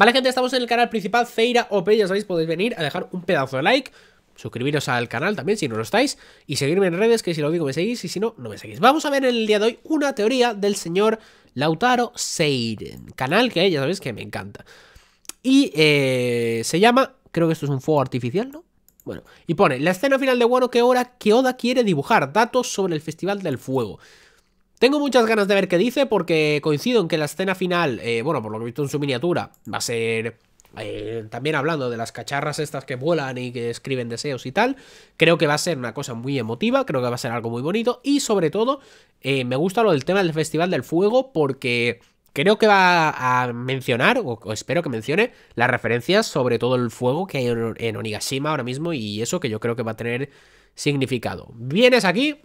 Vale, gente, estamos en el canal principal Feira OP, ya sabéis, podéis venir a dejar un pedazo de like, suscribiros al canal también si no lo estáis, y seguirme en redes, que si lo digo me seguís, y si no, no me seguís. Vamos a ver en el día de hoy una teoría del señor Lautaro Seiren, canal que ya sabéis que me encanta. Y eh, se llama, creo que esto es un fuego artificial, ¿no? Bueno, y pone, la escena final de Wano que ahora que Oda quiere dibujar, datos sobre el Festival del Fuego. Tengo muchas ganas de ver qué dice porque coincido en que la escena final, eh, bueno, por lo que he visto en su miniatura, va a ser eh, también hablando de las cacharras estas que vuelan y que escriben deseos y tal, creo que va a ser una cosa muy emotiva, creo que va a ser algo muy bonito y sobre todo eh, me gusta lo del tema del Festival del Fuego porque creo que va a mencionar, o, espero que mencione, las referencias sobre todo el fuego que hay en Onigashima ahora mismo y eso que yo creo que va a tener significado. Vienes aquí,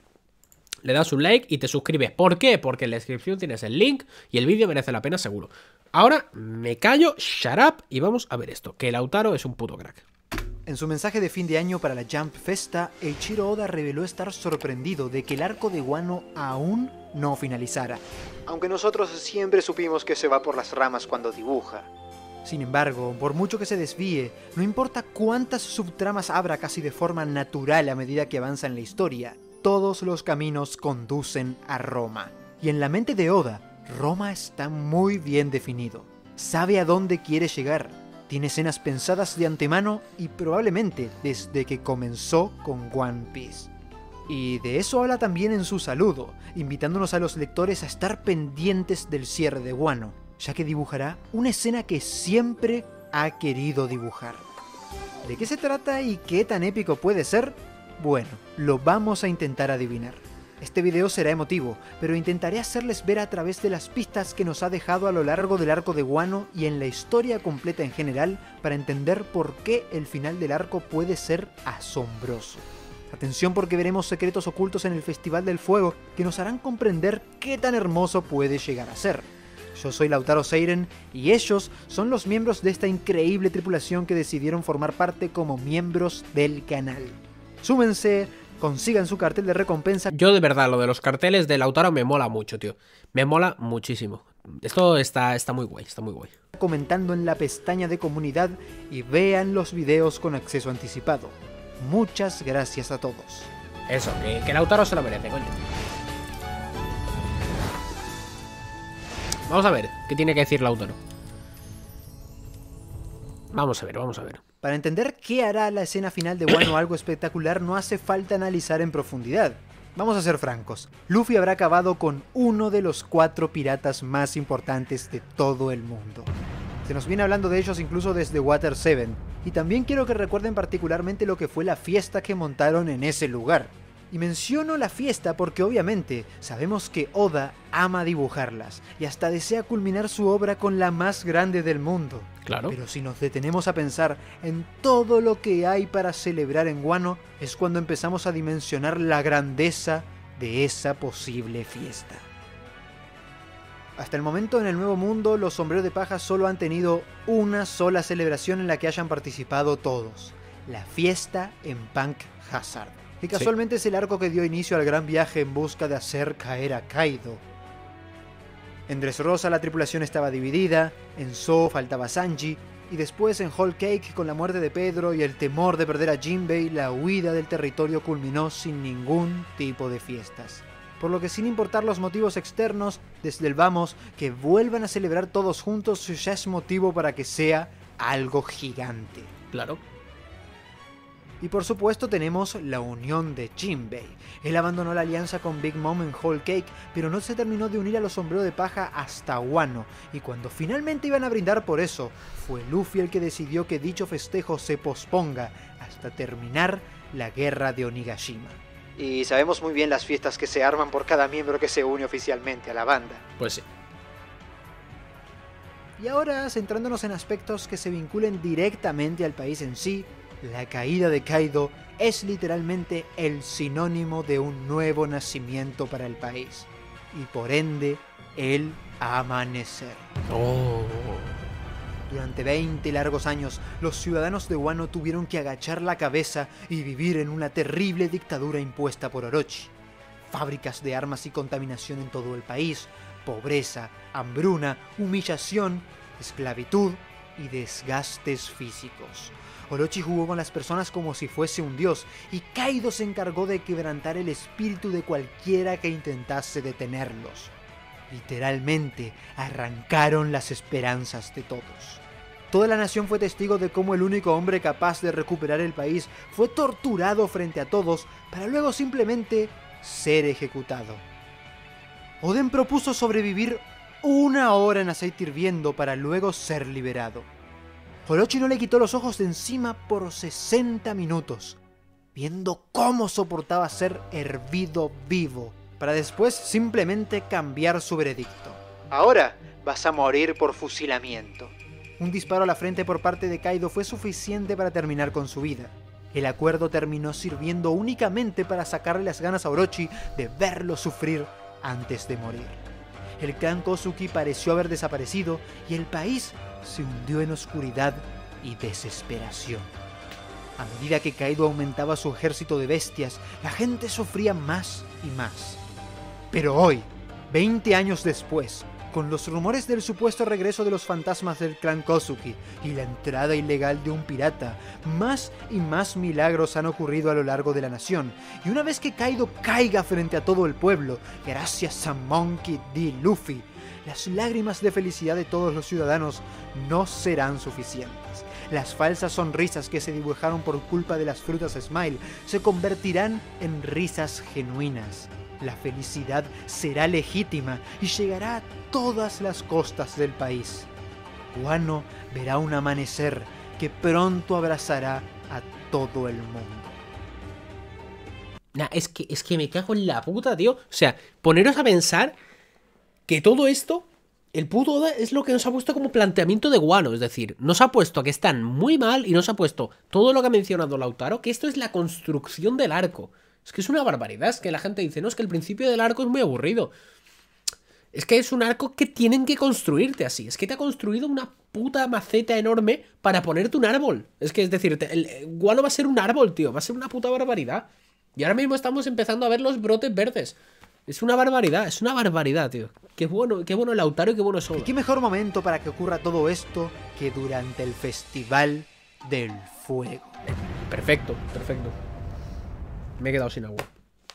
le das un like y te suscribes. ¿Por qué? Porque en la descripción tienes el link y el vídeo merece la pena seguro. Ahora me callo, shut up y vamos a ver esto, que Lautaro es un puto crack. En su mensaje de fin de año para la Jump Festa, Eiichiro Oda reveló estar sorprendido de que el arco de Wano aún no finalizara. Aunque nosotros siempre supimos que se va por las ramas cuando dibuja. Sin embargo, por mucho que se desvíe, no importa cuántas subtramas abra casi de forma natural a medida que avanza en la historia, todos los caminos conducen a Roma. Y en la mente de Oda, Roma está muy bien definido. Sabe a dónde quiere llegar. Tiene escenas pensadas de antemano y probablemente desde que comenzó con One Piece. Y de eso habla también en su saludo, invitándonos a los lectores a estar pendientes del cierre de Wano, ya que dibujará una escena que siempre ha querido dibujar. ¿De qué se trata y qué tan épico puede ser? Bueno, lo vamos a intentar adivinar. Este video será emotivo, pero intentaré hacerles ver a través de las pistas que nos ha dejado a lo largo del arco de Guano y en la historia completa en general para entender por qué el final del arco puede ser asombroso. Atención porque veremos secretos ocultos en el Festival del Fuego que nos harán comprender qué tan hermoso puede llegar a ser. Yo soy Lautaro Seiren y ellos son los miembros de esta increíble tripulación que decidieron formar parte como miembros del canal súmense, consigan su cartel de recompensa. Yo de verdad, lo de los carteles de Lautaro me mola mucho, tío. Me mola muchísimo. Esto está, está muy guay, está muy guay. Comentando en la pestaña de comunidad y vean los videos con acceso anticipado. Muchas gracias a todos. Eso, que, que Lautaro se lo merece, coño. Vamos a ver, ¿qué tiene que decir Lautaro? Vamos a ver, vamos a ver. Para entender qué hará la escena final de Wano algo espectacular no hace falta analizar en profundidad. Vamos a ser francos, Luffy habrá acabado con uno de los cuatro piratas más importantes de todo el mundo. Se nos viene hablando de ellos incluso desde Water 7, y también quiero que recuerden particularmente lo que fue la fiesta que montaron en ese lugar. Y menciono la fiesta porque obviamente sabemos que Oda ama dibujarlas y hasta desea culminar su obra con la más grande del mundo. Claro. Pero si nos detenemos a pensar en todo lo que hay para celebrar en Guano, es cuando empezamos a dimensionar la grandeza de esa posible fiesta. Hasta el momento en el Nuevo Mundo, los sombreros de paja solo han tenido una sola celebración en la que hayan participado todos, la fiesta en Punk Hazard y casualmente es el arco que dio inicio al gran viaje en busca de hacer caer a Kaido. En Dressrosa la tripulación estaba dividida, en Zo faltaba Sanji, y después en Whole Cake con la muerte de Pedro y el temor de perder a Jinbei, la huida del territorio culminó sin ningún tipo de fiestas. Por lo que sin importar los motivos externos, desde el vamos, que vuelvan a celebrar todos juntos ya es motivo para que sea algo gigante. Claro. Y por supuesto tenemos la unión de Jinbei. Él abandonó la alianza con Big Mom en Whole Cake, pero no se terminó de unir a los sombreros de paja hasta Wano. Y cuando finalmente iban a brindar por eso, fue Luffy el que decidió que dicho festejo se posponga hasta terminar la guerra de Onigashima. Y sabemos muy bien las fiestas que se arman por cada miembro que se une oficialmente a la banda. Pues sí. Y ahora, centrándonos en aspectos que se vinculen directamente al país en sí, la caída de Kaido es literalmente el sinónimo de un nuevo nacimiento para el país y por ende el amanecer. Oh. Durante 20 largos años, los ciudadanos de Wano tuvieron que agachar la cabeza y vivir en una terrible dictadura impuesta por Orochi. Fábricas de armas y contaminación en todo el país, pobreza, hambruna, humillación, esclavitud y desgastes físicos. Orochi jugó con las personas como si fuese un dios y Kaido se encargó de quebrantar el espíritu de cualquiera que intentase detenerlos. Literalmente arrancaron las esperanzas de todos. Toda la nación fue testigo de cómo el único hombre capaz de recuperar el país fue torturado frente a todos para luego simplemente ser ejecutado. Oden propuso sobrevivir una hora en aceite hirviendo para luego ser liberado. Orochi no le quitó los ojos de encima por 60 minutos, viendo cómo soportaba ser hervido vivo, para después simplemente cambiar su veredicto. Ahora vas a morir por fusilamiento. Un disparo a la frente por parte de Kaido fue suficiente para terminar con su vida. El acuerdo terminó sirviendo únicamente para sacarle las ganas a Orochi de verlo sufrir antes de morir. El clan Kosuki pareció haber desaparecido y el país se hundió en oscuridad y desesperación. A medida que Kaido aumentaba su ejército de bestias, la gente sufría más y más. Pero hoy, 20 años después, con los rumores del supuesto regreso de los fantasmas del clan Kosuki y la entrada ilegal de un pirata, más y más milagros han ocurrido a lo largo de la nación. Y una vez que Kaido caiga frente a todo el pueblo, gracias a Monkey D. Luffy, las lágrimas de felicidad de todos los ciudadanos no serán suficientes. Las falsas sonrisas que se dibujaron por culpa de las frutas Smile se convertirán en risas genuinas. La felicidad será legítima y llegará a todas las costas del país. Guano verá un amanecer que pronto abrazará a todo el mundo. Nah, es que, es que me cago en la puta, tío. O sea, poneros a pensar que todo esto, el puto Oda es lo que nos ha puesto como planteamiento de Guano. Es decir, nos ha puesto que están muy mal y nos ha puesto todo lo que ha mencionado Lautaro, que esto es la construcción del arco. Es que es una barbaridad. Es que la gente dice, no, es que el principio del arco es muy aburrido. Es que es un arco que tienen que construirte así. Es que te ha construido una puta maceta enorme para ponerte un árbol. Es que, es decir, el, Guano va a ser un árbol, tío. Va a ser una puta barbaridad. Y ahora mismo estamos empezando a ver los brotes verdes. Es una barbaridad, es una barbaridad, tío. Qué bueno, qué bueno Lautaro y qué bueno Soda. ¿Y qué mejor momento para que ocurra todo esto que durante el Festival del Fuego? Perfecto, perfecto. Me he quedado sin agua.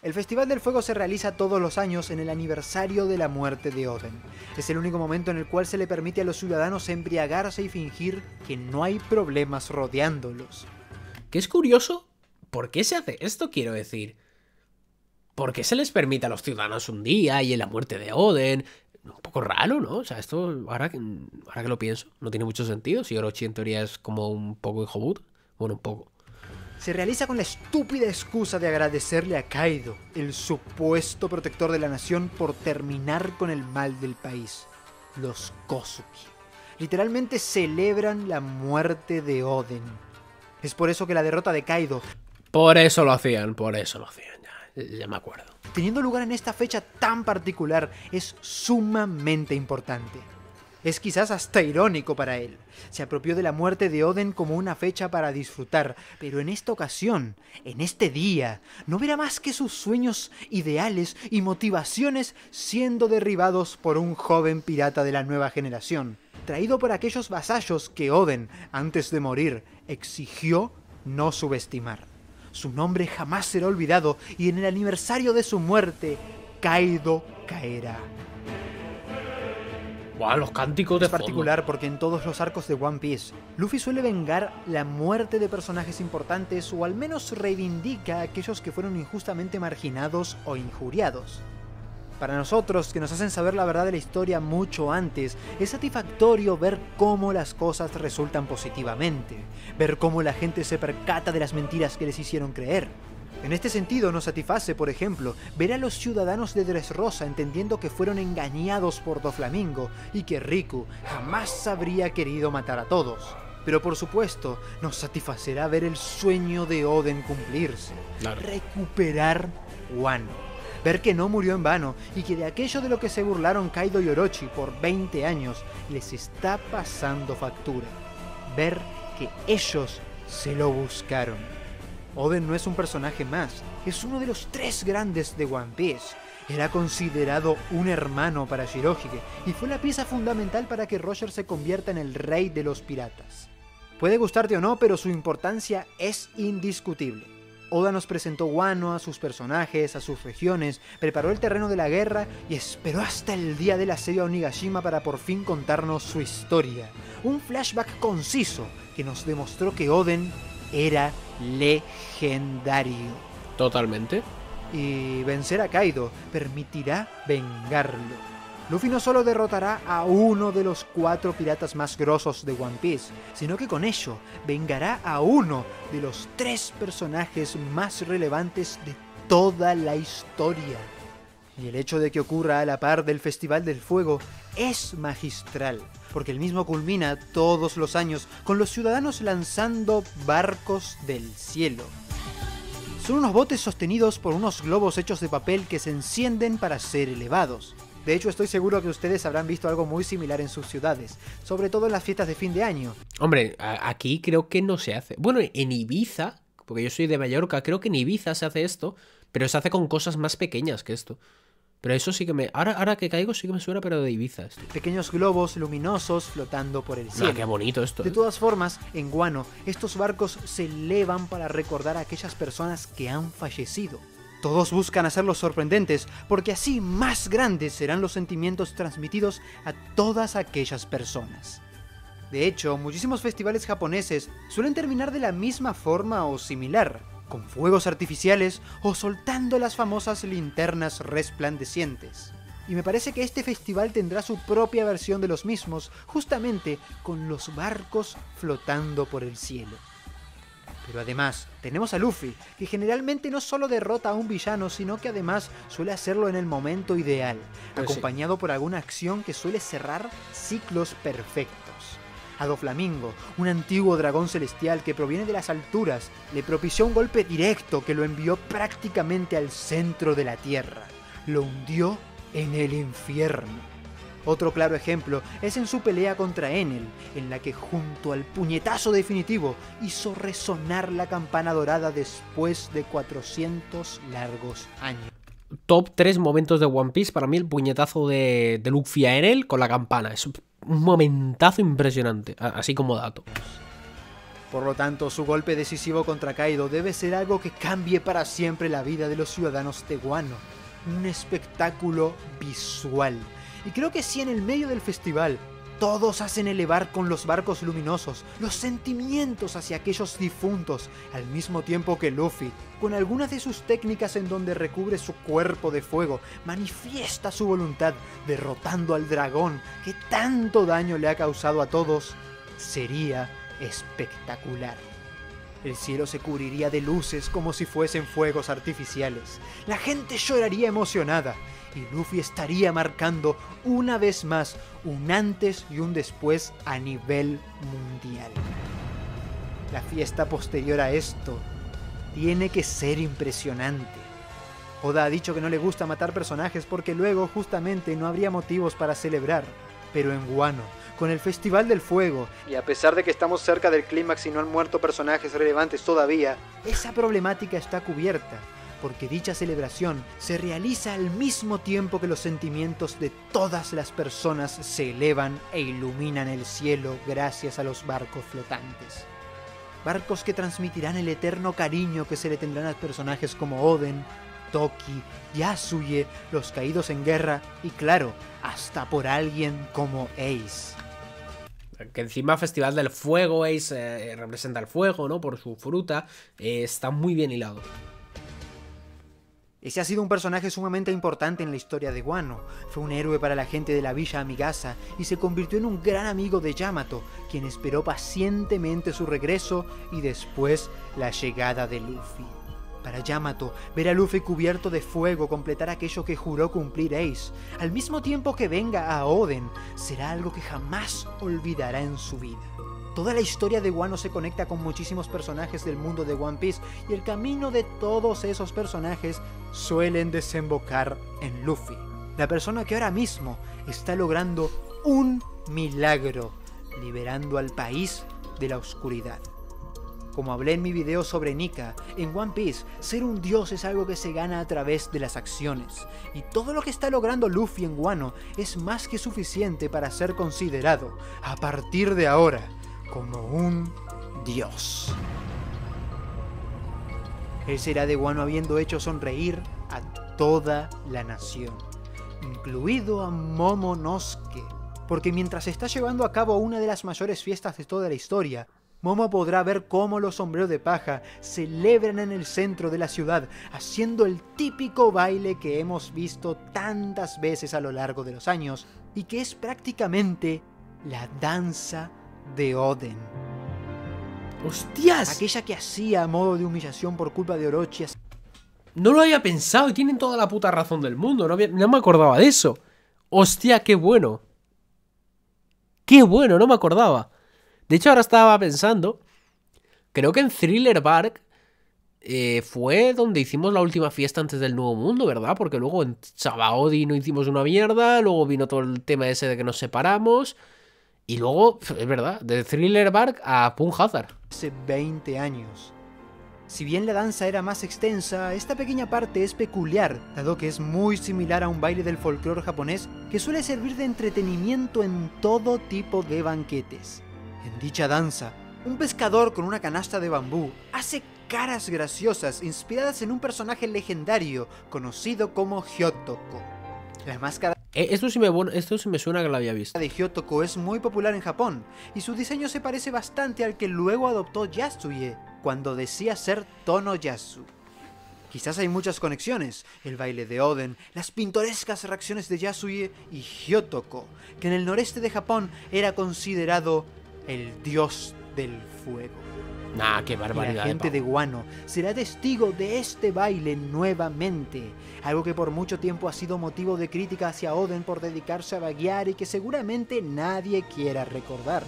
El Festival del Fuego se realiza todos los años en el aniversario de la muerte de Oden. Es el único momento en el cual se le permite a los ciudadanos embriagarse y fingir que no hay problemas rodeándolos. Que es curioso, ¿por qué se hace esto? Quiero decir. ¿Por qué se les permite a los ciudadanos un día y en la muerte de Oden? Un poco raro, ¿no? O sea, esto, ahora, que- ahora que lo pienso, no tiene mucho sentido. Si Orochi en teoría es como un poco hijo. Bueno, un poco. Se realiza con la estúpida excusa de agradecerle a Kaido, el supuesto protector de la nación, por terminar con el mal del país. Los Kosuki. Literalmente celebran la muerte de Oden. Es por eso que la derrota de Kaido Por eso lo hacían, por eso lo hacían. Ya, ya me acuerdo. teniendo lugar en esta fecha tan particular, es sumamente importante. Es quizás hasta irónico para él. Se apropió de la muerte de Oden como una fecha para disfrutar, pero en esta ocasión, en este día, no verá más que sus sueños ideales y motivaciones siendo derribados por un joven pirata de la nueva generación, traído por aquellos vasallos que Oden, antes de morir, exigió no subestimar. Su nombre jamás será olvidado y en el aniversario de su muerte, Kaido caerá. Los cánticos de Es particular porque en todos los arcos de One Piece, Luffy suele vengar la muerte de personajes importantes o al menos reivindica a aquellos que fueron injustamente marginados o injuriados. Para nosotros, que nos hacen saber la verdad de la historia mucho antes, es satisfactorio ver cómo las cosas resultan positivamente, ver cómo la gente se percata de las mentiras que les hicieron creer. En este sentido, nos satisface, por ejemplo, ver a los ciudadanos de Dressrosa entendiendo que fueron engañados por Doflamingo y que Riku jamás habría querido matar a todos. Pero por supuesto, nos satisfacerá ver el sueño de Oden cumplirse, Claro. recuperar Wano. Ver que no murió en vano y que de aquello de lo que se burlaron Kaido y Orochi por 20 años les está pasando factura. Ver que ellos se lo buscaron. Oden no es un personaje más, es uno de los tres grandes de One Piece. Era considerado un hermano para Shirohige y fue la pieza fundamental para que Roger se convierta en el rey de los piratas. Puede gustarte o no, pero su importancia es indiscutible. Oda nos presentó Wano, a sus personajes, a sus regiones, preparó el terreno de la guerra y esperó hasta el día del asedio a Onigashima para por fin contarnos su historia. Un flashback conciso que nos demostró que Oden era legendario. Totalmente. Y vencer a Kaido permitirá vengarlo. Luffy no solo derrotará a uno de los cuatro piratas más grosos de One Piece, sino que con ello vengará a uno de los tres personajes más relevantes de toda la historia. Y el hecho de que ocurra a la par del Festival del Fuego es magistral, porque el mismo culmina todos los años con los ciudadanos lanzando barcos del cielo. Son unos botes sostenidos por unos globos hechos de papel que se encienden para ser elevados. De hecho, estoy seguro que ustedes habrán visto algo muy similar en sus ciudades, sobre todo en las fiestas de fin de año. Hombre, aquí creo que no se hace. Bueno, en Ibiza, porque yo soy de Mallorca, creo que en Ibiza se hace esto, pero se hace con cosas más pequeñas que esto. Pero eso sí que me. Ahora, ahora que caigo, sí que me suena, pero de Ibiza. Esto. Pequeños globos luminosos flotando por el ah, cielo. qué bonito esto. De ¿eh? todas formas, en Guano, estos barcos se elevan para recordar a aquellas personas que han fallecido. Todos buscan hacerlos sorprendentes, porque así más grandes serán los sentimientos transmitidos a todas aquellas personas. De hecho, muchísimos festivales japoneses suelen terminar de la misma forma o similar, con fuegos artificiales o soltando las famosas linternas resplandecientes. Y me parece que este festival tendrá su propia versión de los mismos, justamente con los barcos flotando por el cielo. Pero además, tenemos a Luffy, que generalmente no solo derrota a un villano, sino que además suele hacerlo en el momento ideal, pues acompañado por alguna acción que suele cerrar ciclos perfectos. A Doflamingo, un antiguo dragón celestial que proviene de las alturas, le propició un golpe directo que lo envió prácticamente al centro de la Tierra. Lo hundió en el infierno. Otro claro ejemplo es en su pelea contra Enel, en la que junto al puñetazo definitivo hizo resonar la campana dorada después de 400 largos años. Top 3 momentos de One Piece, para mí el puñetazo de, de Luffy a Enel con la campana. Un momentazo impresionante, así como dato. Por lo tanto, su golpe decisivo contra Kaido debe ser algo que cambie para siempre la vida de los ciudadanos de Guano. Un espectáculo visual y creo que si en el medio del festival todos hacen elevar con los barcos luminosos los sentimientos hacia aquellos difuntos, al mismo tiempo que Luffy, con algunas de sus técnicas en donde recubre su cuerpo de fuego, manifiesta su voluntad derrotando al dragón que tanto daño le ha causado a todos, sería espectacular. El cielo se cubriría de luces como si fuesen fuegos artificiales. La gente lloraría emocionada y Luffy estaría marcando una vez más un antes y un después a nivel mundial. La fiesta posterior a esto tiene que ser impresionante. Oda ha dicho que no le gusta matar personajes porque luego justamente no habría motivos para celebrar. Pero en Guano, con el Festival del Fuego, y a pesar de que estamos cerca del clímax y no han muerto personajes relevantes todavía, esa problemática está cubierta porque dicha celebración se realiza al mismo tiempo que los sentimientos de todas las personas se elevan e iluminan el cielo gracias a los barcos flotantes. Barcos que transmitirán el eterno cariño que se le tendrán a personajes como Oden, Toki, Yasuye, los caídos en guerra y claro, hasta por alguien como Ace. Que encima Festival del Fuego, Ace eh, representa el fuego, ¿no? Por su fruta, eh, está muy bien hilado. Ese ha sido un personaje sumamente importante en la historia de Guano. Fue un héroe para la gente de la villa Amigasa y se convirtió en un gran amigo de Yamato, quien esperó pacientemente su regreso y después la llegada de Luffy. Para Yamato, ver a Luffy cubierto de fuego completar aquello que juró cumplir Ace, al mismo tiempo que venga a Oden, será algo que jamás olvidará en su vida. Toda la historia de Wano se conecta con muchísimos personajes del mundo de One Piece y el camino de todos esos personajes suelen desembocar en Luffy, la persona que ahora mismo está logrando un milagro, liberando al país de la oscuridad. Como hablé en mi video sobre Nika, en One Piece, ser un dios es algo que se gana a través de las acciones. Y todo lo que está logrando Luffy en Wano es más que suficiente para ser considerado, a partir de ahora, como un dios. Él será de Wano habiendo hecho sonreír a toda la nación, incluido a Momonosuke, porque mientras está llevando a cabo una de las mayores fiestas de toda la historia, Momo podrá ver cómo los sombreros de paja celebran en el centro de la ciudad, haciendo el típico baile que hemos visto tantas veces a lo largo de los años, y que es prácticamente la danza de Oden. ¡Hostias! Aquella que hacía a modo de humillación por culpa de Orochi. No lo había pensado y tienen toda la puta razón del mundo. No, no me acordaba de eso. ¡Hostia, qué bueno! ¡Qué bueno! No me acordaba. De hecho, ahora estaba pensando. Creo que en Thriller Bark eh, fue donde hicimos la última fiesta antes del Nuevo Mundo, ¿verdad? Porque luego en Sabaody no hicimos una mierda. Luego vino todo el tema ese de que nos separamos. Y luego, es verdad, de Thriller Bark a Pun Hazard. Hace 20 años. Si bien la danza era más extensa, esta pequeña parte es peculiar, dado que es muy similar a un baile del folclore japonés que suele servir de entretenimiento en todo tipo de banquetes. En dicha danza, un pescador con una canasta de bambú hace caras graciosas inspiradas en un personaje legendario conocido como Hyotoko. La máscara eh, esto, sí me, esto sí me suena que lo había visto. de Hyotoko es muy popular en Japón, y su diseño se parece bastante al que luego adoptó Yasuye, cuando decía ser Tono Yasu. Quizás hay muchas conexiones, el baile de Oden, las pintorescas reacciones de Yasuye y Hyotoko, que en el noreste de Japón era considerado el dios del fuego. Nah, qué barbaridad. La gente de Guano será testigo de este baile nuevamente, algo que por mucho tiempo ha sido motivo de crítica hacia Oden por dedicarse a vaguear y que seguramente nadie quiera recordar.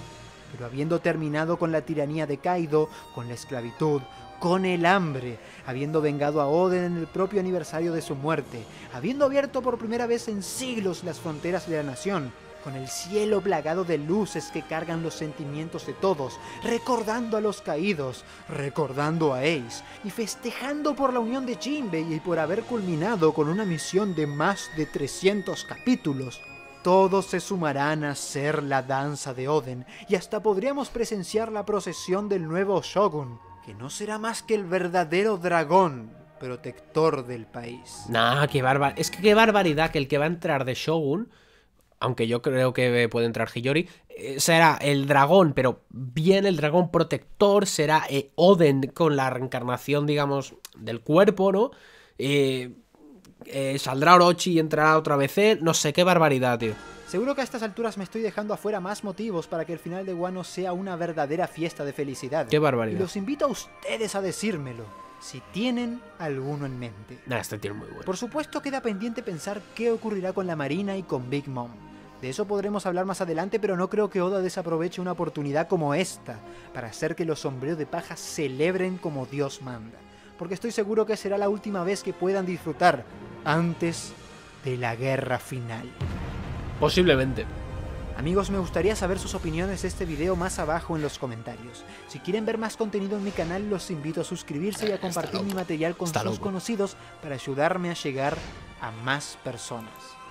Pero habiendo terminado con la tiranía de Kaido, con la esclavitud, con el hambre, habiendo vengado a Oden en el propio aniversario de su muerte, habiendo abierto por primera vez en siglos las fronteras de la nación, con el cielo plagado de luces que cargan los sentimientos de todos, recordando a los caídos, recordando a Ace y festejando por la unión de Jinbei y por haber culminado con una misión de más de 300 capítulos. Todos se sumarán a ser la danza de Oden y hasta podríamos presenciar la procesión del nuevo Shogun, que no será más que el verdadero dragón protector del país. Nah, qué barbaridad. Es que qué barbaridad que el que va a entrar de Shogun aunque yo creo que puede entrar Hiyori, eh, será el dragón, pero bien el dragón protector, será eh, Oden con la reencarnación, digamos, del cuerpo, ¿no? Eh, saldrá Orochi y entrará otra vez él, no sé, qué barbaridad, tío. Seguro que a estas alturas me estoy dejando afuera más motivos para que el final de Wano sea una verdadera fiesta de felicidad. Qué barbaridad. Y los invito a ustedes a decírmelo si tienen alguno en mente. Nah, este tío es muy bueno. Por supuesto queda pendiente pensar qué ocurrirá con la Marina y con Big Mom. De eso podremos hablar más adelante, pero no creo que Oda desaproveche una oportunidad como esta para hacer que los sombreros de paja celebren como Dios manda. Porque estoy seguro que será la última vez que puedan disfrutar antes de la guerra final. Posiblemente. Amigos, me gustaría saber sus opiniones de este video más abajo en los comentarios. Si quieren ver más contenido en mi canal, los invito a suscribirse y a compartir mi material con sus conocidos para ayudarme a llegar a más personas.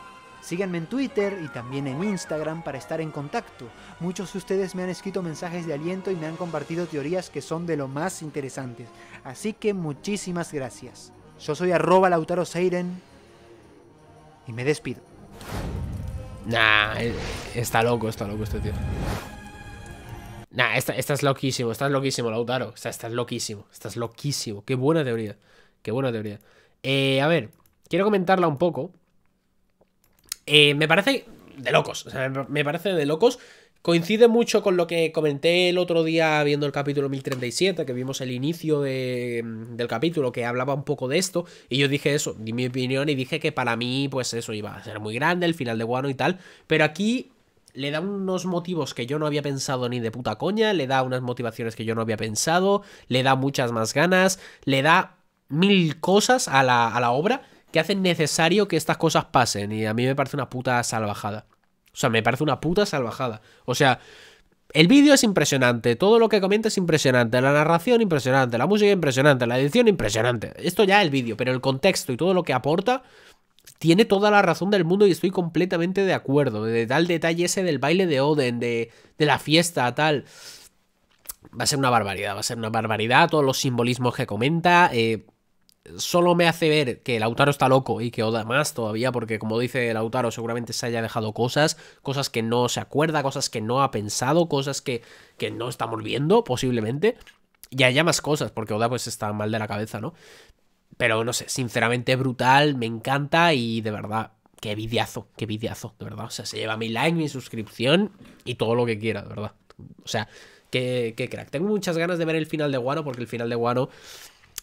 Síganme en Twitter y también en Instagram para estar en contacto. Muchos de ustedes me han escrito mensajes de aliento y me han compartido teorías que son de lo más interesantes. Así que muchísimas gracias. Yo soy arroba Lautaro Seiren y me despido. Nah, eh, está loco, está loco este tío. Nah, esta, es loquísimo, estás loquísimo, Lautaro. Esta, estás loquísimo, estás loquísimo. Qué buena teoría, qué buena teoría. Eh, a ver, quiero comentarla un poco. Eh, me parece de locos. me parece de locos. Coincide mucho con lo que comenté el otro día viendo el capítulo 1037, que vimos el inicio del capítulo, que hablaba un poco de esto. Y yo dije eso, di mi opinión y dije que para mí, pues eso iba a ser muy grande, el final de Guano y tal. Pero aquí le da unos motivos que yo no había pensado ni de puta coña, le da unas motivaciones que yo no había pensado, le da muchas más ganas, le da mil cosas a la, a la obra que hacen necesario que estas cosas pasen. Y a mí me parece una puta salvajada. O sea, me parece una puta salvajada. O sea, El vídeo es impresionante, todo lo que comenta es impresionante, la narración impresionante, la música impresionante, la edición impresionante. Esto ya el vídeo, pero el contexto y todo lo que aporta tiene toda la razón del mundo y estoy completamente de acuerdo. De tal detalle ese del baile de Oden, de, de la fiesta, tal. Va a ser una barbaridad, va a ser una barbaridad. Todos los simbolismos que comenta. Eh, solo me hace ver que Lautaro está loco y que Oda más todavía, porque como dice Lautaro, seguramente se haya dejado cosas, cosas que no se acuerda, cosas que no ha pensado, cosas que, que no estamos viendo, posiblemente. Y haya más cosas, porque Oda pues está mal de la cabeza, ¿no? Pero no sé, sinceramente brutal, me encanta y de verdad, qué videazo, qué videazo, de verdad. O sea, se lleva mi like, mi suscripción y todo lo que quiera, de verdad. O sea, qué, qué crack. Tengo muchas ganas de ver el final de Guano, porque el final de Guano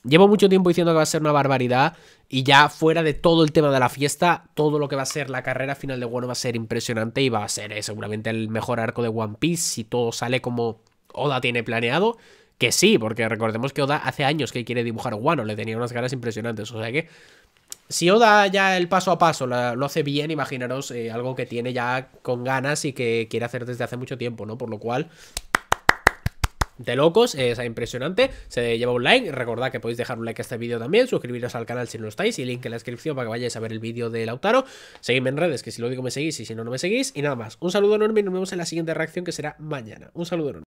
Llevo mucho tiempo diciendo que va a ser una barbaridad y ya fuera de todo el tema de la fiesta, todo lo que va a ser la carrera final de Guano va a ser impresionante y va a ser eh, seguramente el mejor arco de One Piece si todo sale como Oda tiene planeado. Que sí, porque recordemos que Oda hace años que quiere dibujar Guano, le tenía unas ganas impresionantes. O sea que si Oda ya el paso a paso lo hace bien, imaginaros eh, algo que tiene ya con ganas y que quiere hacer desde hace mucho tiempo, ¿no? Por lo cual, de locos, es impresionante. Se lleva un like. Recordad que podéis dejar un like a este vídeo también, suscribiros al canal si no lo estáis y link en la descripción para que vayáis a ver el vídeo de Lautaro. Seguidme en redes, que si lo digo me seguís y si no, no me seguís. Y nada más. Un saludo enorme y nos vemos en la siguiente reacción que será mañana. Un saludo enorme.